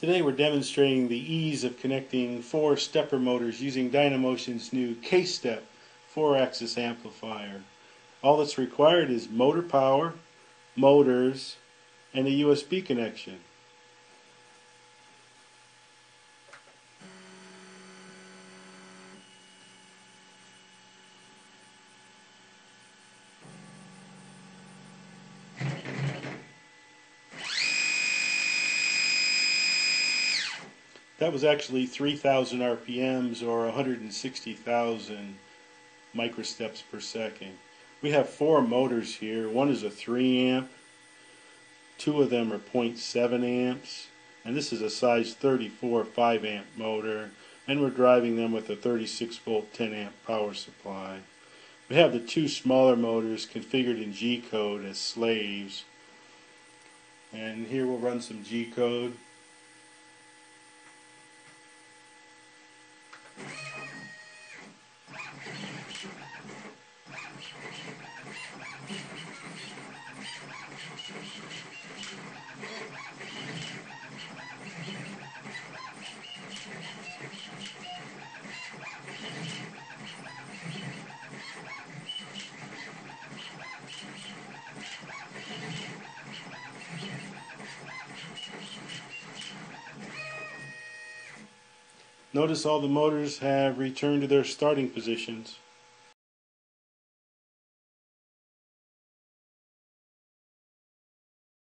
Today we're demonstrating the ease of connecting four stepper motors using Dynomotion's new K-Step 4-axis amplifier. All that's required is motor power, motors, and a USB connection. That was actually 3,000 RPMs or 160,000 microsteps per second. We have four motors here. One is a 3 amp, two of them are 0.7 amps, and this is a size 34 5 amp motor, and we're driving them with a 36 volt 10 amp power supply. We have the two smaller motors configured in G code as slaves, and here we'll run some G code. Notice all the motors have returned to their starting positions.